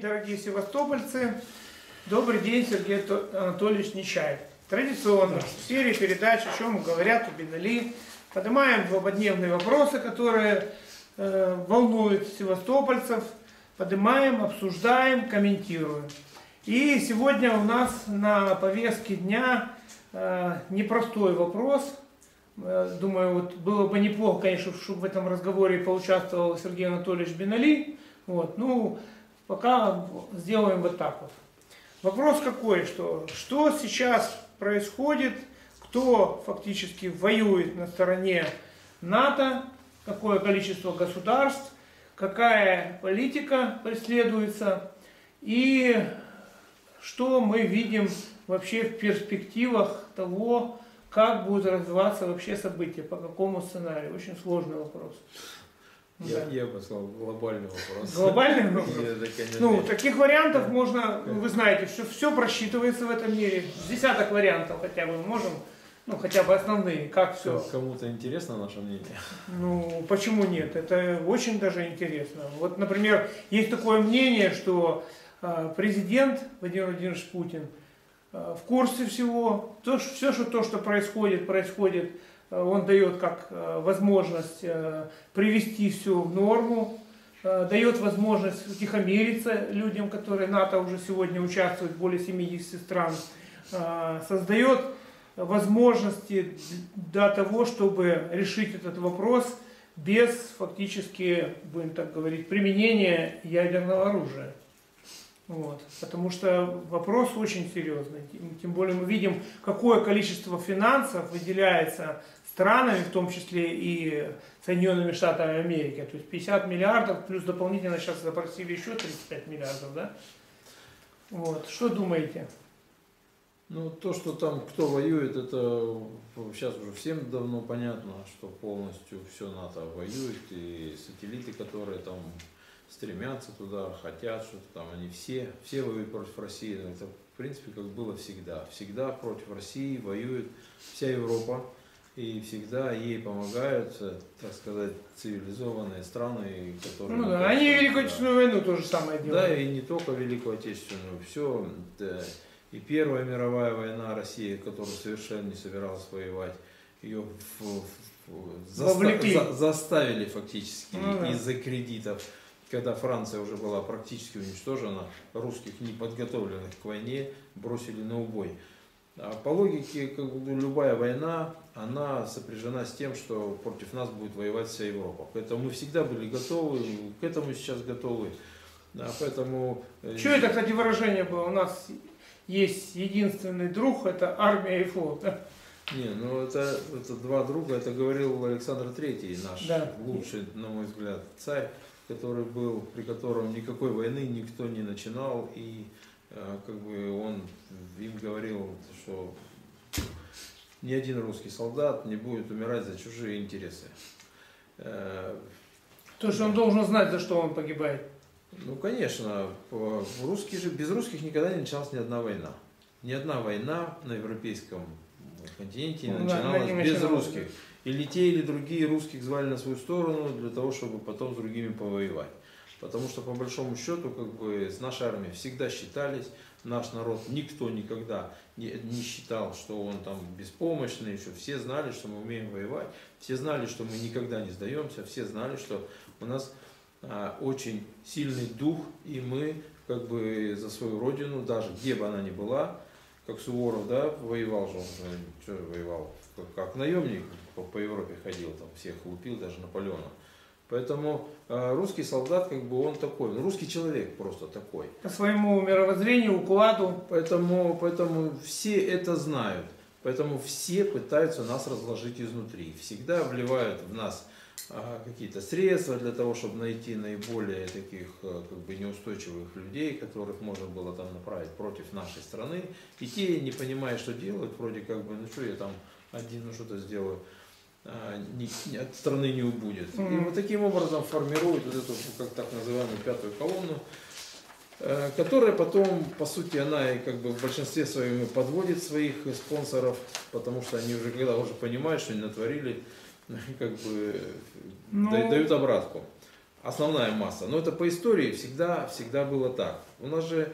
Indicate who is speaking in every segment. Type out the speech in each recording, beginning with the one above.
Speaker 1: день, дорогие севастопольцы. Добрый день, Сергей Анатольевич Нечаев. Традиционно в серии передач «О чем говорят» у Бенали поднимаем злободневные вопросы, которые э, волнуют севастопольцев, поднимаем, обсуждаем, комментируем. И сегодня у нас на повестке дня э, непростой вопрос. Э, думаю, вот было бы неплохо, конечно, чтобы в этом разговоре поучаствовал Сергей Анатольевич Бенали. Вот, ну, пока сделаем вот так вот. Вопрос какой, что, что сейчас происходит, кто фактически воюет на стороне НАТО, какое количество государств, какая политика преследуется и что мы видим вообще в перспективах того, как будут развиваться вообще события, по какому сценарию. Очень сложный вопрос.
Speaker 2: Я, да. я сказал, глобальный вопрос.
Speaker 1: Глобальный вопрос? Ну, таких вариантов можно, вы знаете, все, все просчитывается в этом мире. Десяток вариантов хотя бы можем, ну, хотя бы основные, как все.
Speaker 2: Кому-то интересно наше мнение?
Speaker 1: Ну, почему нет? Это очень даже интересно. Вот, например, есть такое мнение, что э, президент Владимир Владимирович Путин э, в курсе всего, то, все, что, то, что происходит, происходит он дает как э, возможность э, привести все в норму, дает возможность утихомириться людям, которые НАТО уже сегодня участвуют, более 70 стран, создает возможности для того, чтобы решить этот вопрос без фактически, будем так говорить, применения ядерного оружия. Вот. Потому что вопрос очень серьезный. Тем более мы видим, какое количество финансов выделяется странами, в том числе и Соединенными Штатами Америки. То есть 50 миллиардов, плюс дополнительно сейчас запросили еще 35 миллиардов, да? Вот. Что думаете?
Speaker 2: Ну, то, что там кто воюет, это сейчас уже всем давно понятно, что полностью все НАТО воюет, и сателлиты, которые там стремятся туда, хотят что-то там, они все, все воюют против России. Это, в принципе, как было всегда. Всегда против России воюет вся Европа и всегда ей помогают, так сказать, цивилизованные страны,
Speaker 1: которые... Ну да, они Великую Отечественную да. войну тоже самое делают.
Speaker 2: Да, и не только Великую Отечественную, все, да, и Первая мировая война России, которую совершенно не собиралась воевать, ее в, в, заста, за, заставили фактически ну, да. из-за кредитов, когда Франция уже была практически уничтожена, русских, неподготовленных к войне, бросили на убой. А по логике, как бы, любая война, она сопряжена с тем, что против нас будет воевать вся Европа. Поэтому мы всегда были готовы, к этому сейчас готовы. Да, поэтому...
Speaker 1: Э, Что это, кстати, выражение было? У нас есть единственный друг, это армия и флот.
Speaker 2: Не, ну это, это два друга, это говорил Александр Третий, наш да. лучший, на мой взгляд, царь, который был, при котором никакой войны никто не начинал, и как бы он им говорил, что ни один русский солдат не будет умирать за чужие интересы.
Speaker 1: Э, То, что он должен знать, за что он погибает.
Speaker 2: Ну, конечно, русские же, без русских никогда не началась ни одна война. Ни одна война на европейском континенте не ну, начиналась да, без русских. Или те, или другие русских звали на свою сторону для того, чтобы потом с другими повоевать. Потому что, по большому счету, как бы с нашей армией всегда считались, наш народ никто никогда не, не считал, что он там беспомощный, еще все знали, что мы умеем воевать, все знали, что мы никогда не сдаемся, все знали, что у нас а, очень сильный дух, и мы как бы за свою родину, даже где бы она ни была, как Суворов, да, воевал же, он что воевал, как, как наемник по, по Европе ходил, там всех лупил, даже Наполеона. Поэтому э, русский солдат, как бы он такой, ну, русский человек просто такой.
Speaker 1: По своему мировоззрению, укладу.
Speaker 2: Поэтому, поэтому все это знают. Поэтому все пытаются нас разложить изнутри. Всегда вливают в нас а, какие-то средства для того, чтобы найти наиболее таких э, как бы неустойчивых людей, которых можно было там направить против нашей страны. И те, не понимая, что делают, вроде как бы, ну что я там один, ну что-то сделаю. А, от страны не убудет. И вот таким образом формируют вот эту, как так называемую, пятую колонну, э, которая потом, по сути, она и как бы в большинстве своем подводит своих спонсоров, потому что они уже, когда уже понимают, что они натворили, как бы ну, дают обратку. основная масса. Но это по истории всегда, всегда было так. У нас же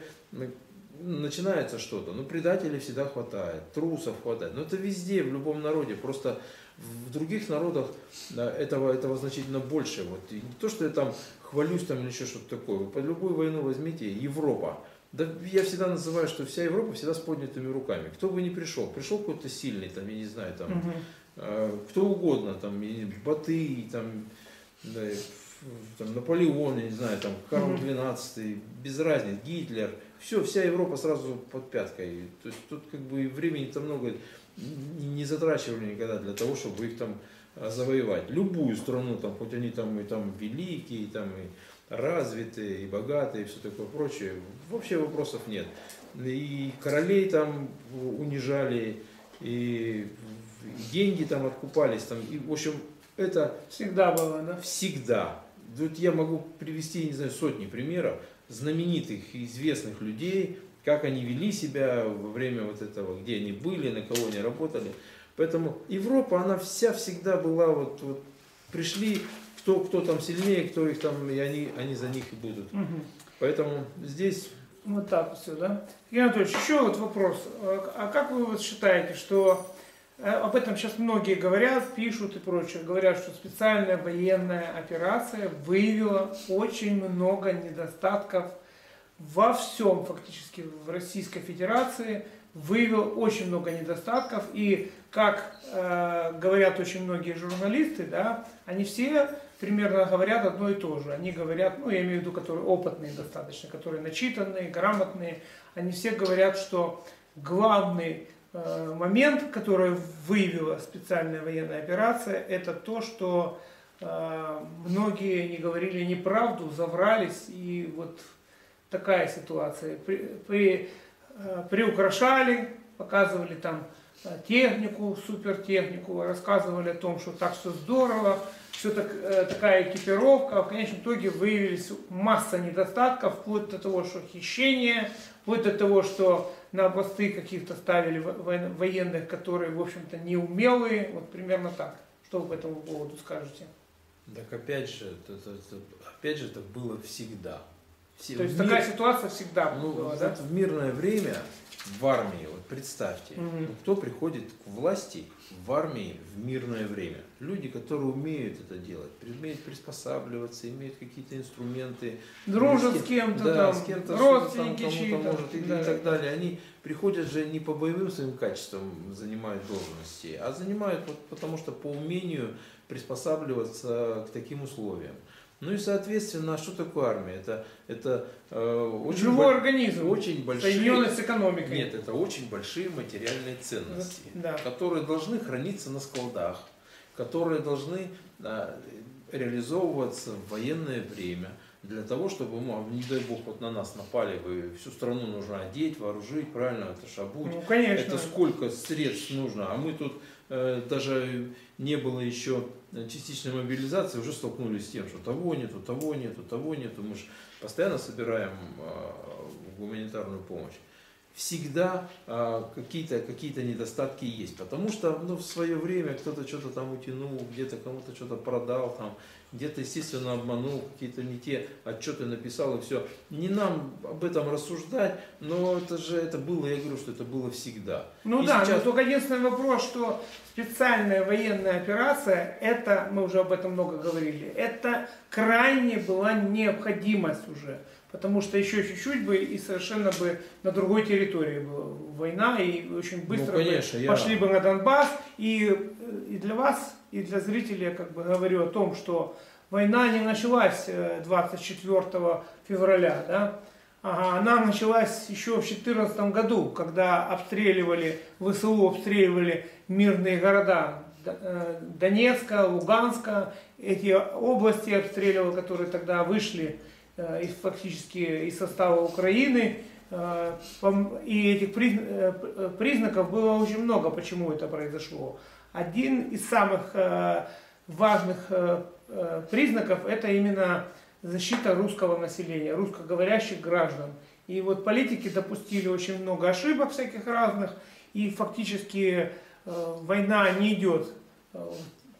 Speaker 2: начинается что-то, ну предателей всегда хватает, трусов хватает, но это везде, в любом народе, просто в других народах этого, этого значительно больше. Вот. И не то, что я там хвалюсь там или еще что-то такое, под любую войну возьмите, Европа, да я всегда называю, что вся Европа всегда с поднятыми руками. Кто бы ни пришел, пришел какой-то сильный, там, я не знаю, там, угу. э, кто угодно, там, Батый, там, да, там, Наполеон, я не знаю, там, Карл XII, без разницы, Гитлер, все, вся Европа сразу под пяткой. То есть тут как бы времени-то много не затрачивали никогда для того, чтобы их там а, завоевать. Любую страну, там, хоть они там и там великие, и, там и развитые, и богатые, и все такое прочее, вообще вопросов нет. И королей там унижали, и деньги там откупались, там, и, в общем, это
Speaker 1: всегда было, да?
Speaker 2: Всегда. Тут я могу привести, не знаю, сотни примеров знаменитых, известных людей, как они вели себя во время вот этого, где они были, на кого они работали. Поэтому Европа, она вся всегда была вот, вот пришли, кто, кто там сильнее, кто их там, и они, они за них и будут. Угу. Поэтому здесь...
Speaker 1: Вот так все, да? Евгений Анатольевич, еще вот вопрос. А как вы вот считаете, что об этом сейчас многие говорят, пишут и прочее. Говорят, что специальная военная операция выявила очень много недостатков во всем фактически в Российской Федерации. Выявила очень много недостатков. И как э, говорят очень многие журналисты, да, они все примерно говорят одно и то же. Они говорят, ну я имею в виду, которые опытные достаточно, которые начитанные, грамотные. Они все говорят, что главный Э, момент, который выявила специальная военная операция, это то, что э, многие не говорили неправду, заврались, и вот такая ситуация. При, при, э, приукрашали, показывали там технику, супертехнику, рассказывали о том, что так все здорово, все так, такая экипировка, а в конечном итоге выявились масса недостатков, вплоть до того, что хищение, вплоть до того, что на посты каких-то ставили военных, которые, в общем-то, неумелые. Вот примерно так. Что вы по этому поводу скажете?
Speaker 2: Так опять же, это, это, опять же, это было всегда.
Speaker 1: То есть мир... такая ситуация всегда
Speaker 2: ну,
Speaker 1: была, да?
Speaker 2: В мирное время в армии, вот представьте, угу. кто приходит к власти в армии в мирное время? Люди, которые умеют это делать, умеют приспосабливаться, имеют какие-то инструменты.
Speaker 1: Дружат с кем-то да, там, с кем-то, родственники
Speaker 2: может и, да. и так далее. Они приходят же не по боевым своим качествам занимают должности, а занимают вот, потому что по умению приспосабливаться к таким условиям. Ну и, соответственно, что такое армия? Это, это
Speaker 1: э, очень живой бо- организм,
Speaker 2: очень большие,
Speaker 1: соединенный с экономикой.
Speaker 2: Нет, это очень большие материальные ценности, да. которые должны храниться на складах, которые должны да, реализовываться в военное время для того, чтобы, ну, не дай бог, вот на нас напали, вы всю страну нужно одеть, вооружить, правильно, это шабуть.
Speaker 1: Ну, конечно.
Speaker 2: Это сколько средств нужно, а мы тут э, даже не было еще частичной мобилизации, уже столкнулись с тем, что того нету, того нету, того нету. Мы же постоянно собираем э, гуманитарную помощь всегда а, какие-то какие недостатки есть. Потому что ну, в свое время кто-то что-то там утянул, где-то кому-то что-то продал, там, где-то, естественно, обманул, какие-то не те отчеты написал и все. Не нам об этом рассуждать, но это же это было, я говорю, что это было всегда.
Speaker 1: Ну и да, сейчас... но только единственный вопрос, что специальная военная операция, это, мы уже об этом много говорили, это крайне была необходимость уже. Потому что еще чуть-чуть бы и совершенно бы на другой территории была война, и очень быстро ну, конечно, бы я... пошли бы на Донбасс. И, и для вас, и для зрителей я как бы говорю о том, что война не началась 24 э, февраля, да? Ага, она началась еще в 2014 году, когда обстреливали, ВСУ обстреливали мирные города э, Донецка, Луганска, эти области обстреливал, которые тогда вышли Э, из, фактически из состава Украины. Э, и этих э, признаков было очень много, почему это произошло. Один из самых важных признаков это именно защита русского населения, русскоговорящих граждан. И вот политики допустили очень много ошибок всяких разных, и фактически война не идет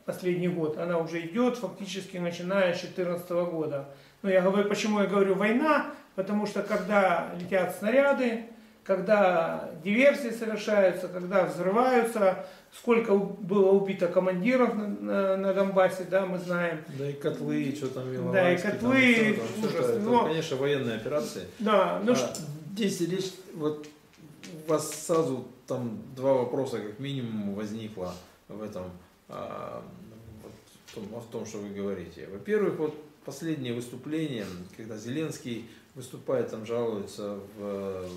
Speaker 1: последний год, она уже идет фактически начиная с 2014 года. Но я говорю, почему я говорю война, потому что когда летят снаряды, когда диверсии совершаются, когда взрываются, сколько было убито командиров на, на, на Донбассе, да, мы знаем.
Speaker 2: Да и котлы, и что там
Speaker 1: Иловайский, Да, и котлы,
Speaker 2: там, там, ужас. Это, Но, конечно, военные операции.
Speaker 1: Да, ну
Speaker 2: а, что... Здесь речь, вот у вас сразу там два вопроса как минимум возникло в этом, а, вот, в том, что вы говорите. Во-первых, вот последнее выступление, когда Зеленский выступает, там жалуется в,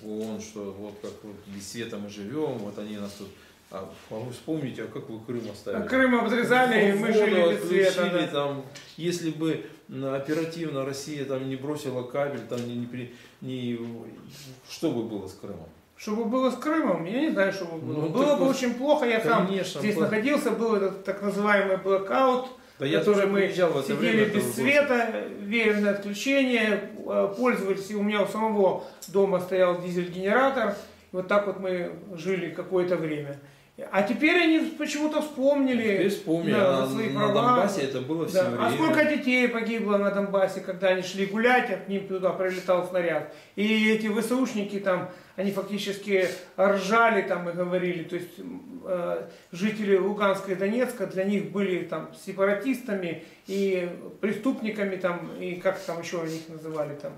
Speaker 2: в ООН, что вот как вот без света мы живем, вот они нас тут а, а вы вспомните, а как вы Крым оставили? А
Speaker 1: Крым обрезали, и мы жили без света. Да.
Speaker 2: Там, если бы оперативно Россия там не бросила кабель, там не, не, не, что бы было с Крымом?
Speaker 1: Что бы было с Крымом, я не знаю, что бы было. Ну, было бы очень плохо, я конечно, сам здесь было... находился, был этот так называемый блокаут, да я тоже мы сидели без света, веерное отключение, э, пользовались, у меня у самого дома стоял дизель-генератор, вот так вот мы жили какое-то время. А теперь они почему-то вспомнили.
Speaker 2: Теперь вспомнили, да, а свои на, права. на Донбассе это было все да.
Speaker 1: время. А сколько детей погибло на Донбассе, когда они шли гулять, а к ним туда прилетал снаряд. И эти ВСУшники там, они фактически ржали там и говорили, то есть э, жители Луганска и Донецка для них были там сепаратистами и преступниками там, и как там еще они их называли там.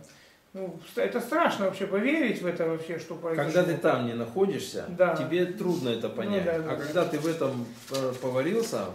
Speaker 1: Ну, это страшно вообще поверить в это вообще, что
Speaker 2: произошло. Когда ты там не находишься, да. тебе трудно это ну понять. Ну, да, да, а да. когда ты в этом э, поварился,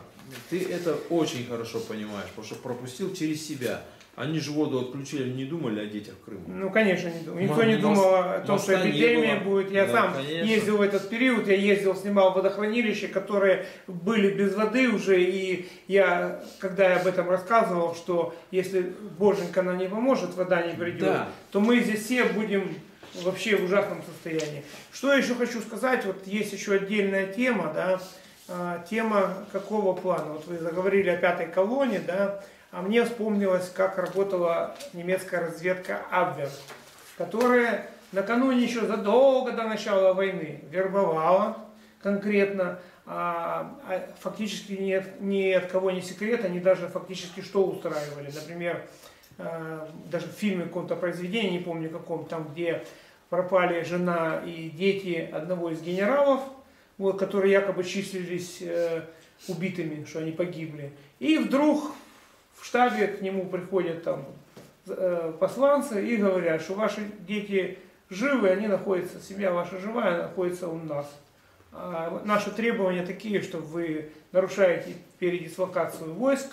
Speaker 2: ты это очень хорошо понимаешь, потому что пропустил через себя. Они же воду отключили, не думали о детях Крыма.
Speaker 1: Ну, конечно, не думали. Никто М- не думал о том, что эпидемия будет. Я да, сам конечно. ездил в этот период, я ездил, снимал водохранилища, которые были без воды уже. И я, когда я об этом рассказывал, что если Боженька нам не поможет, вода не придет, да. то мы здесь все будем вообще в ужасном состоянии. Что я еще хочу сказать, вот есть еще отдельная тема, да, а, тема какого плана. Вот вы заговорили о пятой колонне, да, а мне вспомнилось, как работала немецкая разведка Абвер, которая накануне еще задолго до начала войны вербовала конкретно, а, а фактически ни, ни от кого не секрет, они даже фактически что устраивали. Например, а, даже в фильме каком-то произведении, не помню каком, там где пропали жена и дети одного из генералов, вот, которые якобы числились э, убитыми, что они погибли. И вдруг в штабе к нему приходят там э, посланцы и говорят, что ваши дети живы, они находятся, семья ваша живая, находится у нас. А наши требования такие, что вы нарушаете передислокацию войск,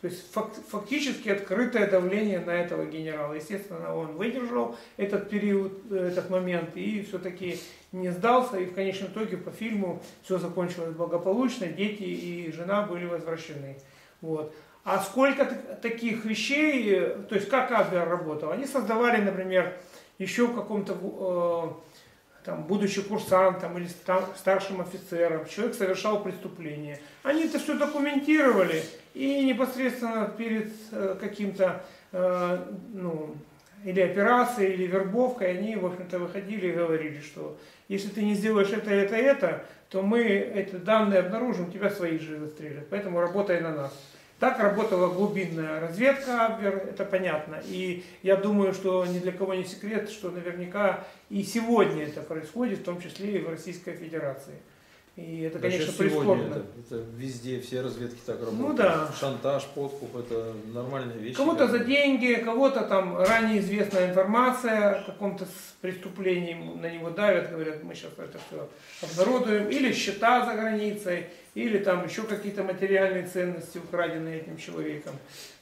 Speaker 1: то есть фактически открытое давление на этого генерала. Естественно, он выдержал этот период, этот момент и все-таки не сдался. И в конечном итоге по фильму все закончилось благополучно, дети и жена были возвращены. Вот. А сколько таких вещей, то есть как Абвер работал? Они создавали, например, еще в каком-то, э, там, будучи курсантом или старшим офицером, человек совершал преступление. Они это все документировали и непосредственно перед э, каким-то, э, ну, или операцией, или вербовкой, они, в общем-то, выходили и говорили, что если ты не сделаешь это, это, это, то мы эти данные обнаружим, тебя свои же застрелят. Поэтому работай на нас. Так работала глубинная разведка это понятно. И я думаю, что ни для кого не секрет, что наверняка и сегодня это происходит, в том числе и в Российской Федерации. И это, да конечно, прискорбно.
Speaker 2: Это, это везде, все разведки так работают.
Speaker 1: Ну да.
Speaker 2: Шантаж, подкуп, это нормальная вещь.
Speaker 1: Кому-то за деньги, кого-то там ранее известная информация о каком-то преступлении на него давят, говорят, мы сейчас это все обнародуем. Или счета за границей, или там еще какие-то материальные ценности, украденные этим человеком.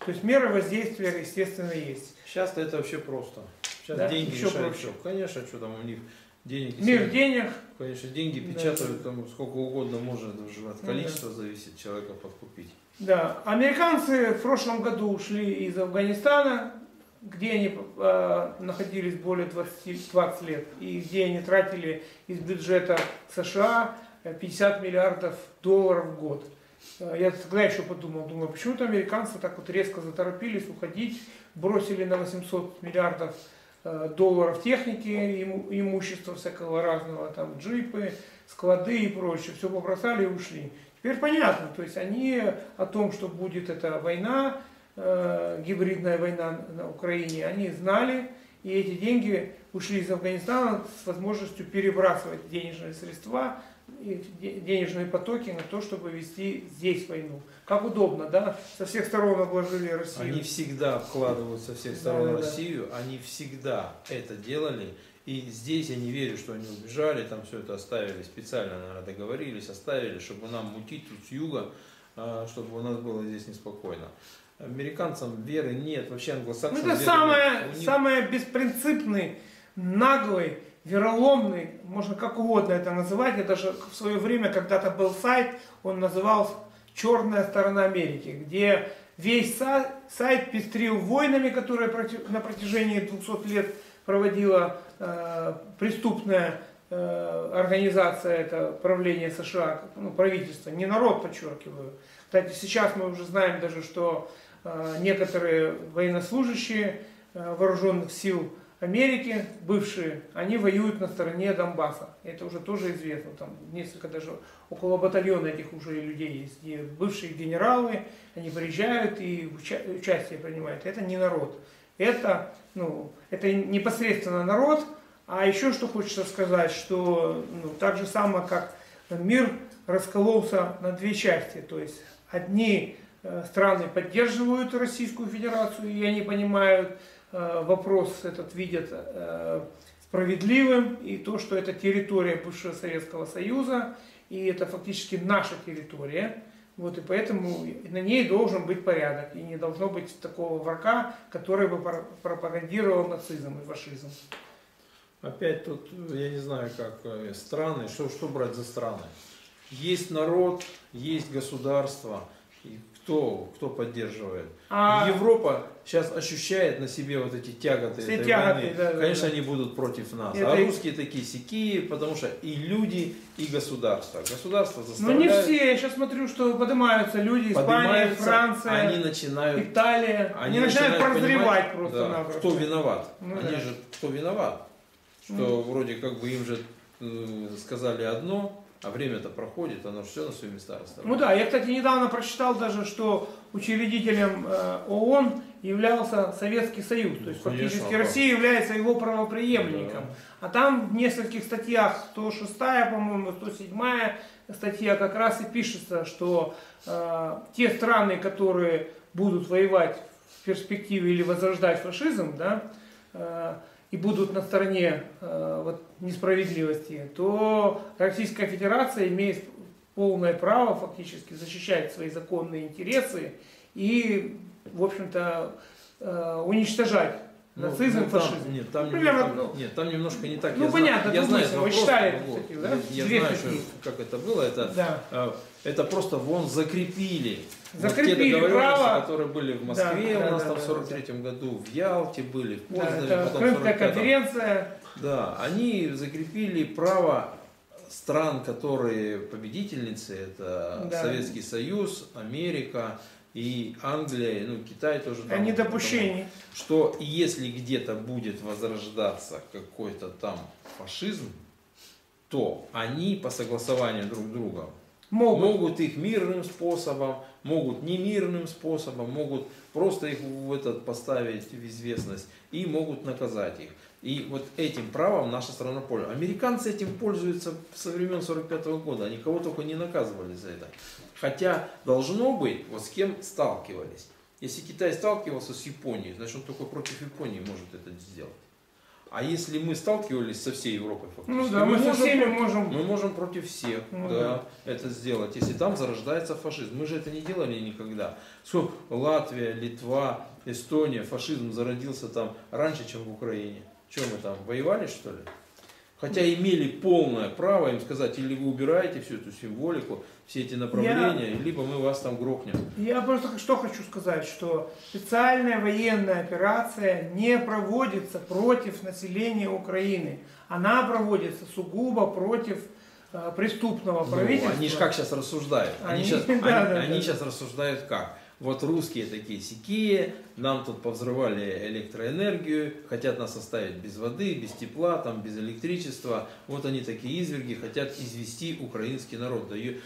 Speaker 1: То есть меры воздействия, естественно, есть.
Speaker 2: Сейчас это вообще просто. Сейчас да? деньги еще решают все. Конечно, что там у них денег.
Speaker 1: Мир денег.
Speaker 2: Конечно, деньги печатают, да. там сколько угодно можно, даже от количества да. зависит человека подкупить.
Speaker 1: Да, американцы в прошлом году ушли из Афганистана, где они э, находились более 20, 20 лет, и где они тратили из бюджета США 50 миллиардов долларов в год. Э, я тогда еще подумал, думаю, почему-то американцы так вот резко заторопились уходить, бросили на 800 миллиардов Э, долларов техники, имущества всякого разного, там джипы, склады и прочее, все побросали и ушли. Теперь понятно, то есть они о том, что будет эта война, э, гибридная война на Украине, они знали, и эти деньги ушли из Афганистана с возможностью перебрасывать денежные средства денежные потоки на то, чтобы вести здесь войну. Как удобно, да? Со всех сторон обложили Россию.
Speaker 2: Они всегда обкладывают со всех сторон да, Россию, да. они всегда это делали. И здесь я не верю, что они убежали, там все это оставили, специально, наверное, договорились, оставили, чтобы нам мутить тут с юга, а, чтобы у нас было здесь неспокойно. Американцам веры нет, вообще англосаксам
Speaker 1: ну, Это самое, них... самое беспринципный, наглый, вероломный, можно как угодно это называть. Я даже в свое время когда-то был сайт, он назывался «Черная сторона Америки», где весь сайт пестрил войнами, которые на протяжении 200 лет проводила э, преступная э, организация, это правление США, ну, правительство, не народ, подчеркиваю. Кстати, сейчас мы уже знаем даже, что э, некоторые военнослужащие э, вооруженных сил Америки, бывшие, они воюют на стороне Донбасса. Это уже тоже известно. Там несколько даже около батальона этих уже людей есть. И бывшие генералы, они приезжают и уча- участие принимают. Это не народ. Это, ну, это непосредственно народ. А еще что хочется сказать, что ну, так же самое, как мир раскололся на две части. То есть одни э, страны поддерживают Российскую Федерацию, и они понимают, вопрос этот видят э, справедливым, и то, что это территория бывшего Советского Союза, и это фактически наша территория, вот, и поэтому на ней должен быть порядок, и не должно быть такого врага, который бы пропагандировал нацизм и фашизм.
Speaker 2: Опять тут, я не знаю, как э, страны, что, что брать за страны? Есть народ, есть государство, кто, кто поддерживает? А... Европа сейчас ощущает на себе вот эти тяготы Все этой тяготы, войны. Да, Конечно, да. они будут против нас. Это... А русские такие сякие, потому что и люди, и государство. Государство заставляет...
Speaker 1: Ну не все. Я сейчас смотрю, что поднимаются люди, Испания, Франция,
Speaker 2: они начинают,
Speaker 1: Италия. Они, они начинают, начинают прозревать просто
Speaker 2: да, Кто виноват? Ну, они да. же кто виноват? Что ну. вроде как бы им же э, сказали одно, а время-то проходит, оно все на свои места расставляет.
Speaker 1: Ну да, я, кстати, недавно прочитал даже, что учредителем э, ООН являлся Советский Союз. То есть ну, Конечно, фактически Россия является его правоприемником. Да. А там в нескольких статьях, 106, по-моему, 107 статья как раз и пишется, что э, те страны, которые будут воевать в перспективе или возрождать фашизм, да, э, и будут на стороне э, вот, несправедливости, то Российская Федерация имеет полное право фактически защищать свои законные интересы и, в общем-то, э, уничтожать нацизм, ну, фашизм.
Speaker 2: Там, нет, там, Примерно, немножко, ну, нет, там немножко не так.
Speaker 1: Ну,
Speaker 2: я
Speaker 1: понятно,
Speaker 2: знаю, я знаю
Speaker 1: вы читали, вот, кстати,
Speaker 2: да? Я, я знаю, что, как это было. Это, да. э, это просто вон закрепили
Speaker 1: Закрепили вот те право,
Speaker 2: которые были в Москве да, у нас да, там в 43 да, году, в Ялте были, в Познане,
Speaker 1: да, потом Крымская конференция.
Speaker 2: Да, они закрепили право стран, которые победительницы, это да. Советский Союз, Америка и Англия, ну Китай тоже.
Speaker 1: Там, Они допущения.
Speaker 2: Что если где-то будет возрождаться какой-то там фашизм, то они по согласованию друг друга Могут. могут их мирным способом, могут не мирным способом, могут просто их в этот поставить в известность и могут наказать их. И вот этим правом наша страна пользуется. Американцы этим пользуются со времен 45 -го года, они кого только не наказывали за это. Хотя должно быть, вот с кем сталкивались. Если Китай сталкивался с Японией, значит он только против Японии может это сделать. А если мы сталкивались со всей Европой фактически,
Speaker 1: ну, да, мы, мы со всеми можем,
Speaker 2: мы можем против всех ну, да, да. это сделать, если там зарождается фашизм. Мы же это не делали никогда. Сколько Латвия, Литва, Эстония, фашизм зародился там раньше, чем в Украине. Чем мы там, воевали что ли? Хотя имели полное право им сказать, или вы убираете всю эту символику, все эти направления, я, либо мы вас там грохнем.
Speaker 1: Я просто что хочу сказать, что специальная военная операция не проводится против населения Украины. Она проводится сугубо против э, преступного ну, правительства.
Speaker 2: Они же как сейчас рассуждают? Они, они, сейчас, да, они, да, они да. сейчас рассуждают как? Вот русские такие сякие, нам тут повзрывали электроэнергию, хотят нас оставить без воды, без тепла, там, без электричества. Вот они такие изверги, хотят извести украинский народ. Да и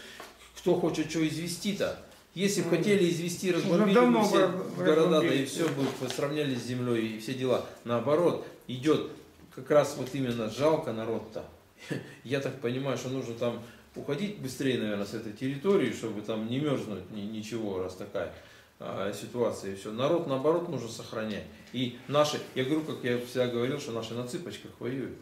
Speaker 2: кто хочет что извести-то? Если бы ну, хотели извести, разбомбили бы все города, да и все бы сравняли с землей и все дела. Наоборот, идет как раз вот именно жалко народ-то. Я так понимаю, что нужно там уходить быстрее, наверное, с этой территории, чтобы там не мерзнуть ни, ничего, раз такая а, ситуация и все. Народ, наоборот, нужно сохранять. И наши, я говорю, как я всегда говорил, что наши на цыпочках воюют.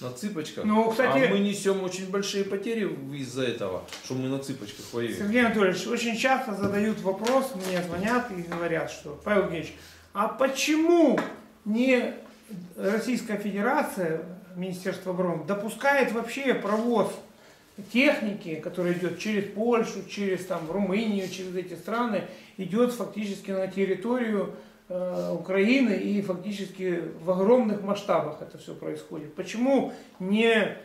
Speaker 2: На цыпочках. Ну, кстати, а мы несем очень большие потери из-за этого, что мы на цыпочках воюем.
Speaker 1: Сергей Анатольевич, очень часто задают вопрос, мне звонят и говорят, что, Павел Евгеньевич, а почему не Российская Федерация, Министерство обороны, допускает вообще провоз техники, которая идет через Польшу, через там, Румынию, через эти страны, идет фактически на территорию э, Украины и фактически в огромных масштабах это все происходит. Почему не,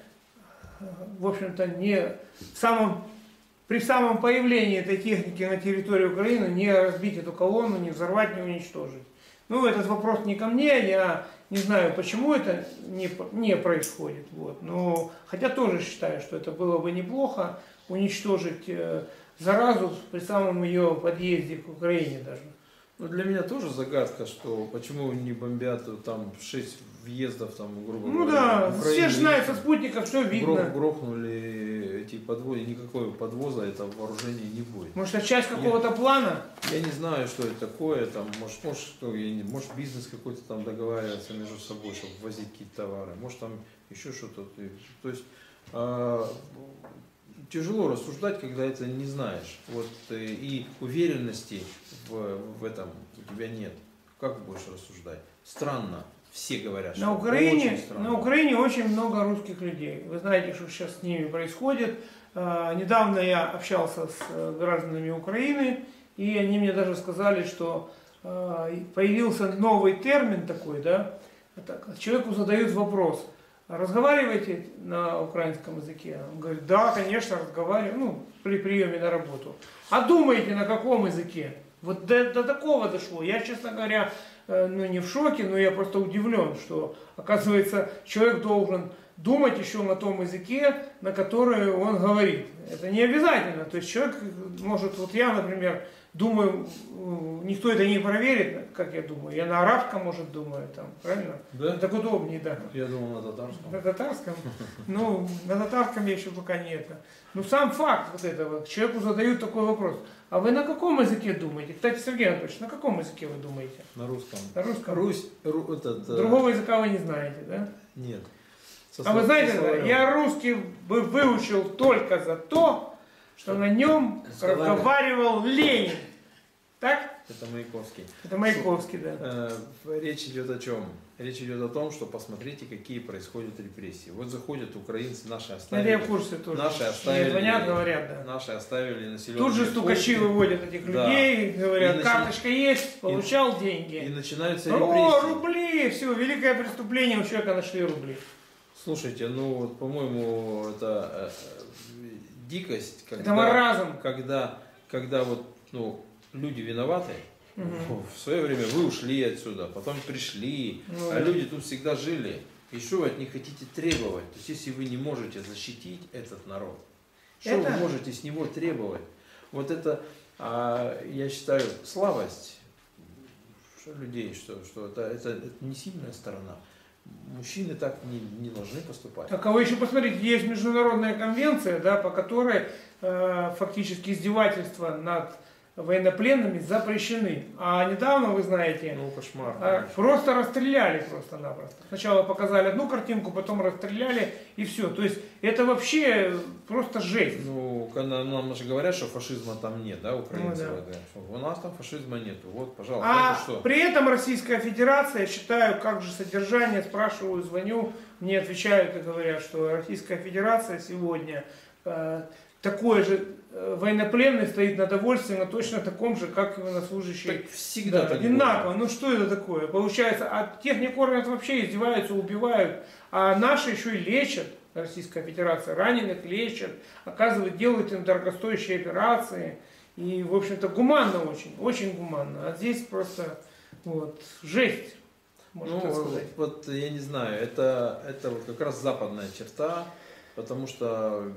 Speaker 1: в общем-то, не в самом, при самом появлении этой техники на территории Украины не разбить эту колонну, не взорвать, не уничтожить? Ну, этот вопрос не ко мне, я не знаю, почему это не, не происходит. Вот. Но, хотя тоже считаю, что это было бы неплохо уничтожить э, заразу при самом ее подъезде к Украине даже.
Speaker 2: Ну, для меня тоже загадка, что почему не бомбят там 6 въездов, там, грубо
Speaker 1: ну, говоря. Ну да, все же знают со спутников, что видно.
Speaker 2: Грохнули эти подводы, никакого подвоза это вооружение не будет.
Speaker 1: Может, это часть какого-то плана?
Speaker 2: Я не знаю, что это такое, там, может, может, что, не, может бизнес какой-то там договаривается между собой, чтобы возить какие-то товары, может, там еще что-то. То есть, а, тяжело рассуждать, когда это не знаешь. Вот, э, и уверенности в, в этом у тебя нет. Как будешь рассуждать? Странно. Все говорят,
Speaker 1: на Украине, на Украине очень много русских людей. Вы знаете, что сейчас с ними происходит. А, недавно я общался с э, гражданами Украины, и они мне даже сказали, что а, появился новый термин такой, да, человеку задают вопрос, разговариваете на украинском языке? Он говорит, да, конечно, разговариваю, ну, при приеме на работу. А думаете, на каком языке? Вот до, до такого дошло. Я, честно говоря, ну не в шоке, но я просто удивлен, что оказывается человек должен думать еще на том языке, на который он говорит. Это не обязательно. То есть человек может, вот я, например, думаю, никто это не проверит, как я думаю. Я на арабском, может, думаю, там, правильно?
Speaker 2: Да?
Speaker 1: Так удобнее, да.
Speaker 2: Я думал на татарском.
Speaker 1: На татарском? Ну, на татарском я еще пока не это. Но сам факт вот этого, человеку задают такой вопрос. А вы на каком языке думаете? Кстати, Сергей Анатольевич, на каком языке вы думаете?
Speaker 2: На русском.
Speaker 1: На русском?
Speaker 2: Русь, ру, этот,
Speaker 1: э, Другого языка вы не знаете, да?
Speaker 2: Нет.
Speaker 1: А вы знаете, я русский бы выучил только за то, что на нем разговаривал Ленин. Так?
Speaker 2: Это Маяковский.
Speaker 1: Это Маяковский, да.
Speaker 2: Э, речь идет о чем? Речь идет о том, что посмотрите, какие происходят репрессии. Вот заходят украинцы, наши оставили.
Speaker 1: Это я в курсе тоже.
Speaker 2: Наши оставили.
Speaker 1: звонят, говорят, да.
Speaker 2: Наши оставили населенные
Speaker 1: Тут же стукачи выводят этих да. людей, говорят, и карточка начи... есть, получал
Speaker 2: и,
Speaker 1: деньги.
Speaker 2: И начинаются репрессии.
Speaker 1: О, рубли, все, великое преступление, у человека нашли рубли.
Speaker 2: Слушайте, ну вот, по-моему, это э, дикость,
Speaker 1: когда, это маразм.
Speaker 2: когда, когда вот, ну, люди виноваты, Угу. В свое время вы ушли отсюда, потом пришли, ну, а люди тут всегда жили. И что вы от них хотите требовать? То есть, если вы не можете защитить этот народ, что это... вы можете с него требовать? Вот это, а, я считаю, слабость людей, что, что это, это, это не сильная сторона. Мужчины так не, не должны поступать.
Speaker 1: Так а вы еще посмотрите, есть международная конвенция, да, по которой э, фактически издевательство над военнопленными запрещены. А недавно, вы знаете,
Speaker 2: ну, кошмар,
Speaker 1: а, просто расстреляли просто-напросто. Сначала показали одну картинку, потом расстреляли и все. То есть это вообще просто жесть.
Speaker 2: Ну, когда нам же говорят, что фашизма там нет, да, украинцы ну, да. У нас там фашизма нет. Вот, пожалуйста.
Speaker 1: А
Speaker 2: что?
Speaker 1: при этом Российская Федерация, считаю, как же содержание, спрашиваю, звоню, мне отвечают и говорят, что Российская Федерация сегодня э, такое же военнопленный стоит на довольстве на точно таком же, как и военнослужащий.
Speaker 2: Так всегда да,
Speaker 1: так Одинаково. Ну что это такое? Получается, а тех не кормят вообще, издеваются, убивают, а наши еще и лечат. Российская Федерация раненых лечат, оказывают, делают им дорогостоящие операции И, в общем-то, гуманно очень, очень гуманно. А здесь просто вот жесть, можно
Speaker 2: ну,
Speaker 1: так сказать.
Speaker 2: Вот я не знаю, это, это вот как раз западная черта, потому что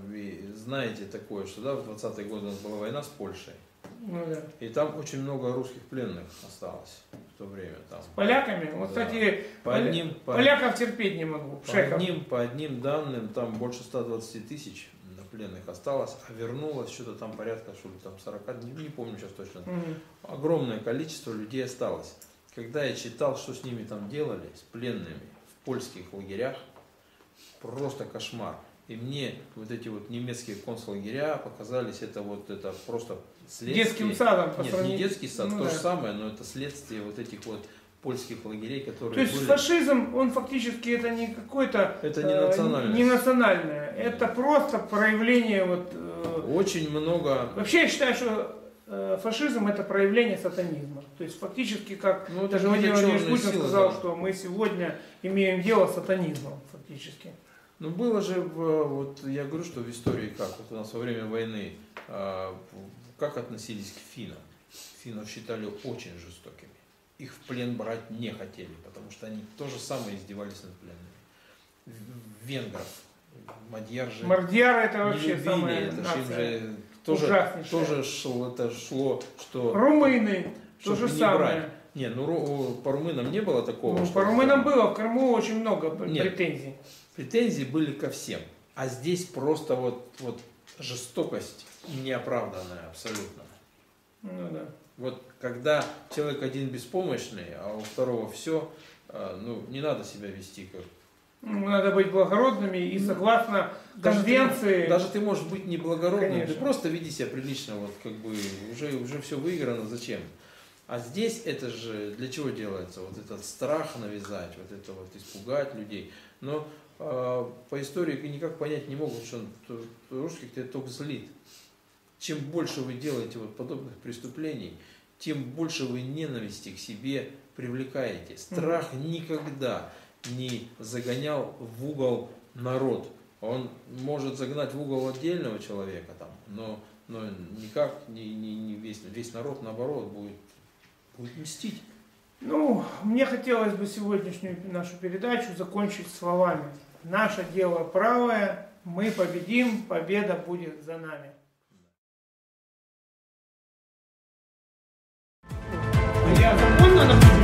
Speaker 2: знаете такое, что да, в 20-е годы у нас была война с Польшей.
Speaker 1: Ну, да.
Speaker 2: И там очень много русских пленных осталось в то время. Там.
Speaker 1: С поляками? Вот,
Speaker 2: Да.
Speaker 1: кстати,
Speaker 2: По одним, по,
Speaker 1: поляков терпеть не могу.
Speaker 2: по
Speaker 1: Шехов.
Speaker 2: одним, по одним данным, там больше 120 тысяч пленных осталось, а вернулось что-то там порядка, что ли, там 40, не, не помню сейчас точно.
Speaker 1: Мгм.
Speaker 2: Огромное количество людей осталось. Когда я читал, что с ними там делали, с пленными в польских лагерях, просто кошмар. И мне вот эти вот немецкие концлагеря показались, это вот это просто следствие.
Speaker 1: Детским садом по
Speaker 2: Нет, не
Speaker 1: сравнению-
Speaker 2: детский сад,
Speaker 1: Ну
Speaker 2: то
Speaker 1: да.
Speaker 2: же самое, но это следствие вот этих вот польских лагерей, которые
Speaker 1: То есть
Speaker 2: были.
Speaker 1: фашизм, он фактически это не какой-то...
Speaker 2: Это не
Speaker 1: э,
Speaker 2: национальность.
Speaker 1: Не национальное. Это просто проявление вот... э,
Speaker 2: Очень много.
Speaker 1: Вообще я считаю, что э, фашизм это проявление сатанизма. То есть фактически, как
Speaker 2: Ну, это
Speaker 1: даже
Speaker 2: же
Speaker 1: Владимир Владимирович Путин
Speaker 2: сила,
Speaker 1: сказал,
Speaker 2: да.
Speaker 1: что мы сегодня имеем дело с сатанизмом фактически.
Speaker 2: Ну было же, вот я говорю, что в истории как, вот у нас во время войны, а, как относились к финнам? Финнов считали очень жестокими. Их в плен брать не хотели, потому что они то же самое издевались над пленными. Венгров, мадьяр же
Speaker 1: Мордьяры это вообще
Speaker 2: любили,
Speaker 1: самая
Speaker 2: это ж им
Speaker 1: нация.
Speaker 2: же тоже, тоже шло, это шло, что...
Speaker 1: Румыны, то же
Speaker 2: не
Speaker 1: самое.
Speaker 2: брать. Не, ну по румынам не было такого.
Speaker 1: Ну, по румынам было, в Крыму очень много п-
Speaker 2: Нет.
Speaker 1: претензий.
Speaker 2: Претензии были ко всем. А здесь просто вот, вот жестокость неоправданная абсолютно.
Speaker 1: Ну да.
Speaker 2: Вот когда человек один беспомощный, а у второго все, ну не надо себя вести как.
Speaker 1: Ну, Надо быть благородными и согласно
Speaker 2: Даже ты,
Speaker 1: конвенции.
Speaker 2: даже ты можешь быть неблагородным,
Speaker 1: Конечно.
Speaker 2: ты просто веди себя прилично, вот как бы уже, уже все выиграно, зачем? А здесь это же для чего делается? Вот этот страх навязать, вот это вот испугать людей. Но э, по истории никак понять не могут, что русских это только злит. Чем больше вы делаете вот подобных преступлений, тем больше вы ненависти к себе привлекаете. Страх никогда не загонял в угол народ. Он может загнать в угол отдельного человека, там, но, но никак не, не, не весь, весь народ, наоборот, будет, будет мстить.
Speaker 1: Ну, мне хотелось бы сегодняшнюю нашу передачу закончить словами наше дело правое, мы победим, победа будет за нами. Я закон